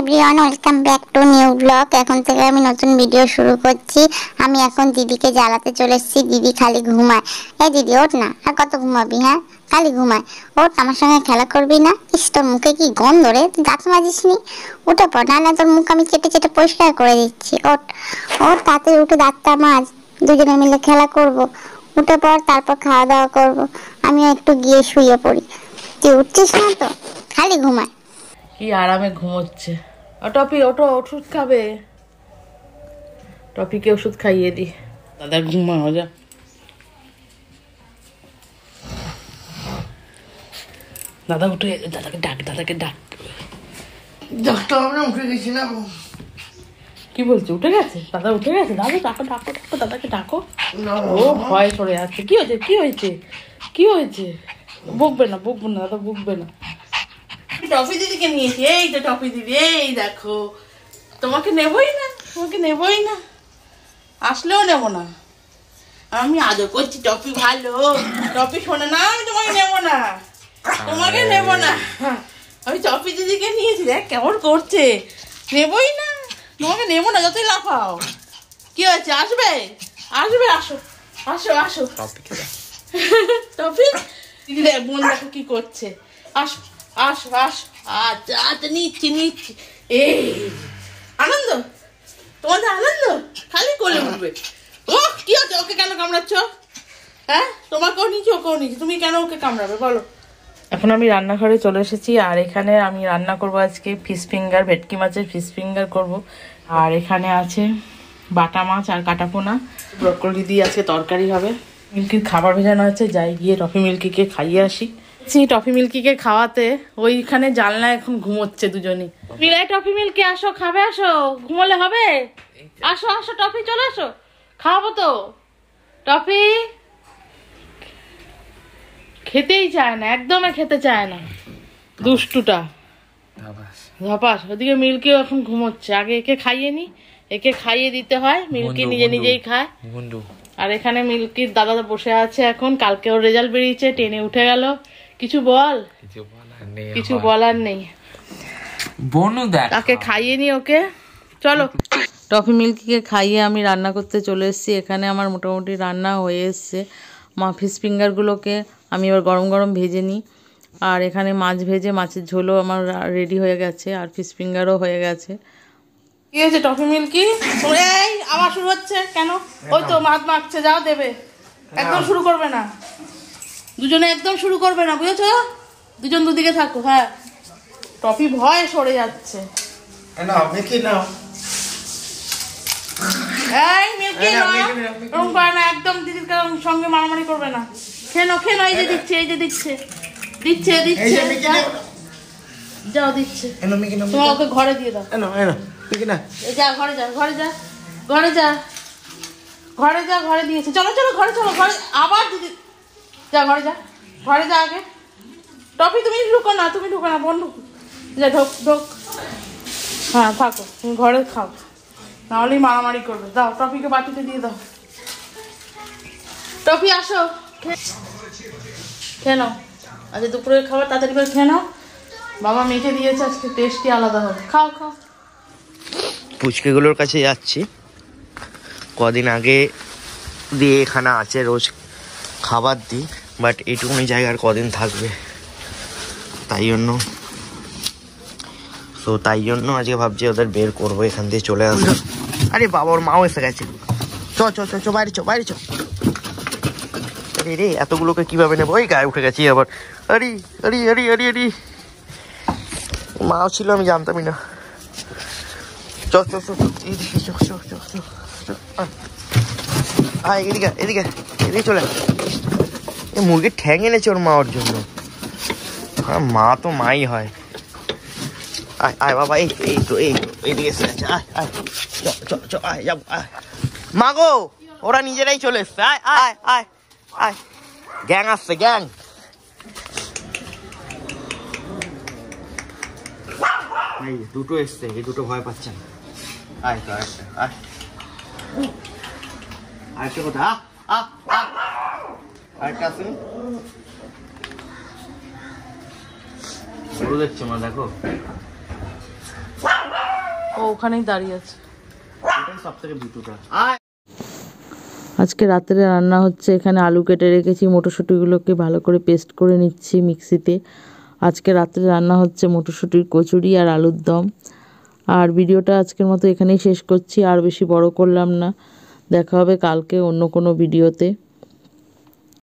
Everyone welcome back to new blog এখন থেকে আমি নতুন ভিডিও শুরু করছি। আমি এখন দিদিকে জ্বালাতে চলে এসেছি। দিদি খালি ঘুমায়। এই দিদি, ওঠ না। আর কত ঘুমাবি হ্যাঁ? খালি ঘুমায়। ওঠ, আমার সঙ্গে খেলা করবি না? ইস, তোর মুখে কি গন্ধ রে? তুই দাঁত মাজিস নি উঠে পড় না না, তোর মুখ আমি চেটে চেটে পরিষ্কার করে দিচ্ছি। ওঠ। ওঠ, তাড়াতাড়ি উঠে দাঁতটা মাজ। দুজনে মিলে খেলা করব। উঠে পর তারপর খাওয়া দাওয়া করব। আমিও একটু গিয়ে শুয়ে পড়ি। তুই উঠছিস না তো? খালি ঘুমায়। কি আরামে ঘুমোচ্ছে। ও টপি ওটো ওষুধ খাবে। টপিকে ওষুধ খাইয়ে দি। দাদা ঘুমা যা দাদা উঠে দাদাকে ডাক দাদাকে ডাক। ডাক্তার আমরা উঠে গেছিলাম কি বলছে? উঠে গেছে? দাদা উঠে গেছে? দাদা ডাকো ডাকো ডাকো দাদাকে ডাকো। ও ভয় সরে যাচ্ছে কি হয়েছে? কি হয়েছে? কি হয়েছে? বকবে না বকবে না দাদা বকবে না। টফি দিদিকে নিয়েছি। এই তো টফি দিদি এই দেখো। তোমাকে নেবই না তোমাকে নেবই না। আসলেও নেব না। আমি আদর করছি টপি ভালো। টপি শোনে না আমি তোমাকে নেব না। তোমাকে নেব না। আমি টপি দিদিকে নিয়েছি দেখ কেমন করছে। নেবই না তোমাকে নেব না যতই লাফাও। কি হয়েছে আসবে? আসবে আসো। আসো আসো। টপি দিদি দেখ বোন দেখো কি করছে। আসো। আসো আসো আচ্ছা আচ্ছা নিচ্ছি নিচ্ছি। এই আনন্দ? তোমাদের আনন্দ? খালি কোলে উঠবে। ও কি হচ্ছে? ওকে কেন কামড়াচ্ছ? হ্যাঁ? তোমাকেও নিচ্ছি ওকেও নিচ্ছি। তুমি কেন ওকে কামড়াবে? বলো। এখন আমি রান্নাঘরে চলে এসেছি আর এখানে আমি রান্না করব আজকে ফিশ ফিঙ্গার ভেটকি মাছের ফিশ ফিঙ্গার করব। আর এখানে আছে বাটা মাছ আর কাটাপোনা। ব্রকলি দিয়ে আজকে তরকারি হবে। মিল্কির খাবার ভেজানো আছে যাই গিয়ে টফি মিল্কিকে খাইয়ে আসি। টফি মিল্কিকে খাওয়াতে। ওইখানে জানলায় এখন ঘুমোচ্ছে দুজনই। মিলাই টফি মিল্কি আসো খাবে আসো ঘুমোলে হবে? আসো আসো টফি চলে আসো। খাওয়াবো তো। টফি খেতেই চায় না একদমই খেতে চায় না। দুষ্টুটা। ধাপাস ওদিকে মিল্কিও এখন ঘুমোচ্ছে। আগে একে খাইয়ে নি একে খাইয়ে দিতে হয়। মিল্কি নিজে নিজেই খায়। আর এখানে মিল্কির দাদা বসে আছে এখন। কালকে ওর রেজাল্ট বেরিয়েছে টেনে উঠে গেল। কিছু বল? কিছু বলার নেই কিছু বলার নেই। বনু দেখ। তাকে খাইয়ে নি ওকে। চলো। টফি মিল্কিকে খাইয়ে আমি রান্না করতে চলে এসেছি। এখানে আমার মোটামুটি রান্না হয়ে এসছে। মা ফিশ ফিঙ্গারগুলোকে আমি এবার গরম গরম ভেজে নিই। আর এখানে মাছ ভেজে মাছের ঝোলও আমার রেডি হয়ে গেছে। আর ফিশ ফিঙ্গারও হয়ে গেছে। কি হয়েছে টফি মিল্কি? এই আবার শুরু হচ্ছে? কেন? ওই তো মাছ মাখছে যাও দেবে। একদম শুরু করবে না। দুজনে একদম শুরু করবে না বুঝেছ? দুজন দুদিকে থাকো হ্যাঁ। টফি ভয় সরে যাচ্ছে। না নাও এই মিল্কি নাও, না একদম দিদির সঙ্গে মারামারি করবে না। খেনো খেনো এই যে দিচ্ছে এই যে দিচ্ছে। দিচ্ছে দিচ্ছে। যাও, দিচ্ছে। তোমার ওকে ঘরে দিয়ে দাও। যা ঘরে যা ঘরে যা ঘরে যা। ঘরে যা ঘরে দিয়েছে। চলো চলো ঘরে চলো ঘরে। আবার দিদি যা, ঘরে যা। ঘরে যা আগে। টপি তুমি ঢুকো না, তুমি ঢুকো না, বোন যা, ঢোক ঢোক। হ্যাঁ থাকো, তুমি ঘরে খাও। নাহলেই মারামারি করবে। দাও টপিকে বাটিতে দিয়ে দাও। টপি আসো। খেয়ে নাও। আজকে দুপুরের খাবার, তাড়াতাড়ি করে খেয়ে নাও। বাবা মেখে দিয়েছে, আজকে টেস্টই আলাদা হবে। খাও খাও। পুচকেগুলোর কাছে যাচ্ছি। কদিন আগে দিয়ে এখানে আছে, রোজ খাবার দিই। বাট এইটুকুনি জায়গার কদিন থাকবে তাই জন্য তো তাই জন্য আজকে ভাবছি ওদের বের করব এখান দিয়ে চলে আসব আরে বাবা ওর মাও এসে গেছে চ চ চ চ বাইরে চ বাইরে চ আরে রে এতগুলোকে কীভাবে নেব ওই গায়ে উঠে গেছি আবার আরে আরে আরে আরে আরে মাও ছিল আমি জানতামই না চ চ চ এদিকে চ চ চ চ এদিকে এদিকে এদিকে চলে মুরগির ঠ্যাং এনেছে ওর মা ওর জন্য। আর মা তো মাই হয়। আয় আয় বাবা, এই এই তো এই তো এসে গেছে আয় আয় আয় আয়। মা গো, ওরা নিজেরাই চলে আয় আয় আয় আয়। গ্যাং আসছে, গ্যাং। এই দুটো এসছে, এই দুটো ভয় পাচ্ছে না আয় তো, আয় আরেকটা কোথা আ আ আ। আরেকটা আছে। বড় দেখছে মা দেখো। ও ওখানেই দাঁড়িয়ে আছে। আজকে রাত্রে রান্না হচ্ছে এখানে আলু কেটে রেখেছি মটরশুঁটিগুলোকে ভালো করে পেস্ট করে নিচ্ছি মিক্সিতে। আজকে রাত্রে রান্না হচ্ছে মটরশুঁটির কচুরি আর আলুর দম। আর ভিডিওটা আজকের মতো এখানেই শেষ করছি আর বেশি বড় করলাম না। দেখা হবে কালকে অন্য কোনো ভিডিওতে।